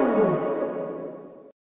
Oh.